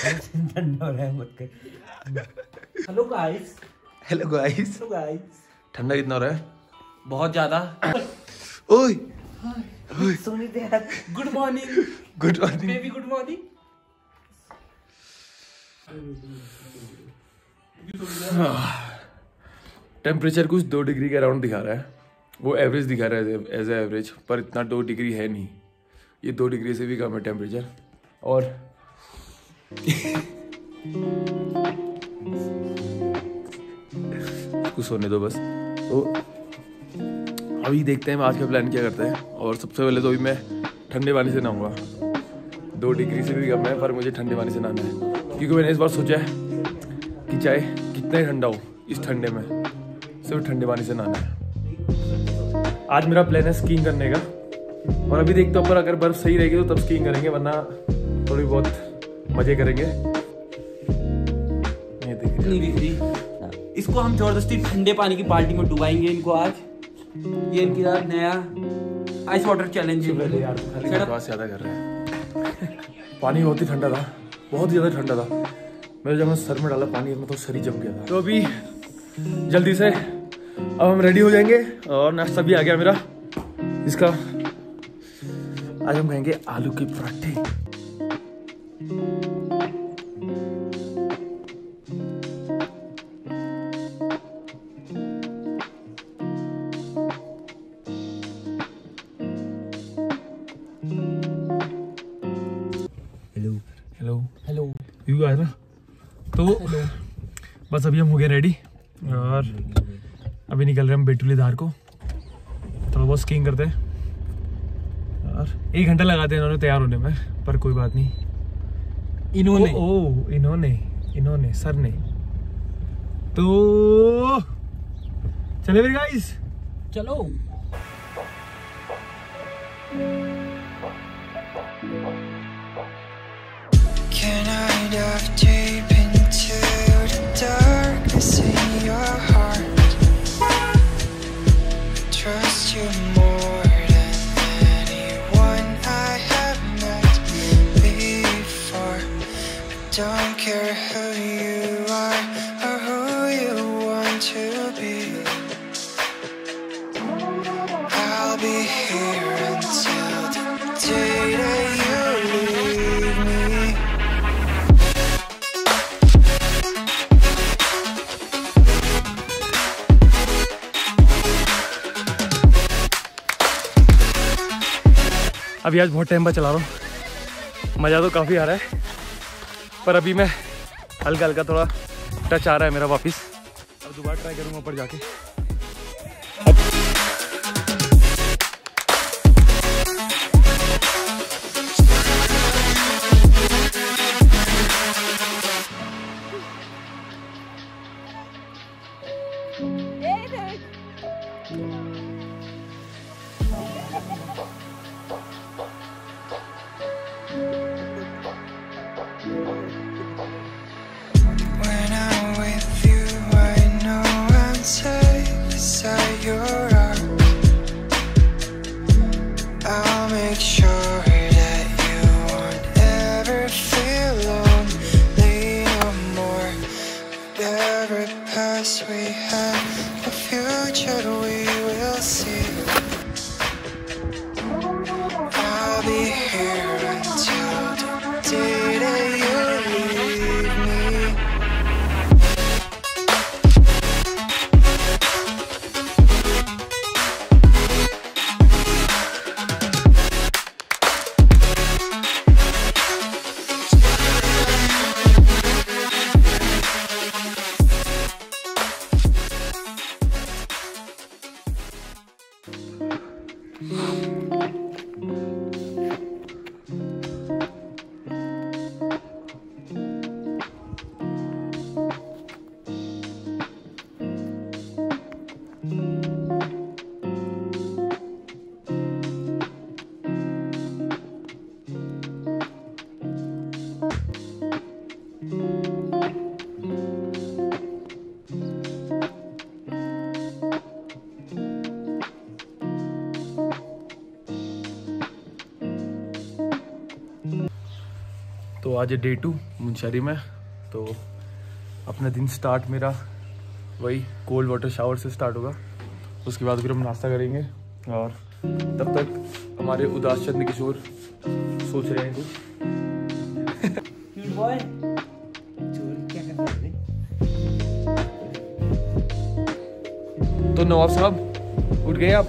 Hello guys hello guys hello guys ठंडा कितना हो रहा है? बहुत ज़्यादा। ओए। सोनी दे good morning good morning baby good morning temperature कुछ दो डिग्री के अराउंड दिखा रहा है। वो एवरेज दिखा रहा है एज ए एवरेज पर इतना दो डिग्री है नहीं। ये दो डिग्री से भी कम है टेम्परेचर और कुछ सोने दो बस। तो अभी देखते हैं आज का प्लान क्या करते हैं। और सबसे पहले तो अभी मैं ठंडे पानी से नहाऊँगा। दो डिग्री से भी कम है, पर मुझे ठंडे पानी से नहाना है। क्योंकि मैंने इस बार सोचा है कि चाहे कितना ही ठंडा हो, इस ठंडे में सिर्फ़ ठंडे पानी से नहाना है। आज मेरा प्लान है स्कीइंग करने का। और अभी देखते हो, पर अगर बर्फ़ सही रहेगी तो तब स्कीइंग करेंगे, वरना थोड़ी बहुत मज़े करेंगे। ये देखिए नहीं दिख रही इसको हम ज़बरदस्ती ठंडे पानी की बाल्टी में डुबाएँगे इनको आज। ये इनकी यार नया आइस वाटर चैलेंज है। यार खाली ज़्यादा कर रहे हैं। पानी बहुत ही ठंडा था बहुत ही ज़्यादा ठंडा था। मेरे जब मैं सर में डाला पानी तो सर ही जम गया था। तो अभी जल्दी से अब हम रेडी हो जाएँगे और नाश्ता भी आ गया मेरा। इसका आज हम खाएँगे आलू के पराठे। व्यू आया ना? तो बस अभी हम हो गए रेडी और अभी निकल रहे हम बेटुली धार को। थोड़ा बहुत स्कीइंग करते हैं। और एक घंटा लगाते हैं इन्होंने तैयार होने में पर कोई बात नहीं। इन्होंने। ओ, ओ इन्होंने इन्होंने सर ने। तो चले फिर गाइस चलो। Don't care who you अभी आज बहुत टाइम पर चला रहा हूँ। मज़ा तो काफ़ी आ रहा है। पर अभी मैं हल्का हल्का थोड़ा टच आ रहा है मेरा वापस। अब दोबारा ट्राई करूँगा ऊपर जाके। When we have, a future we うん तो आज है डे टू मुंशारी में। तो अपना दिन स्टार्ट मेरा वही कोल्ड वाटर शावर से स्टार्ट होगा। उसके बाद फिर हम नाश्ता करेंगे और तब तक हमारे उदास चंद्र किशोर सोच रहे हैं कुछ। तो नवाब साहब उठ गए आप?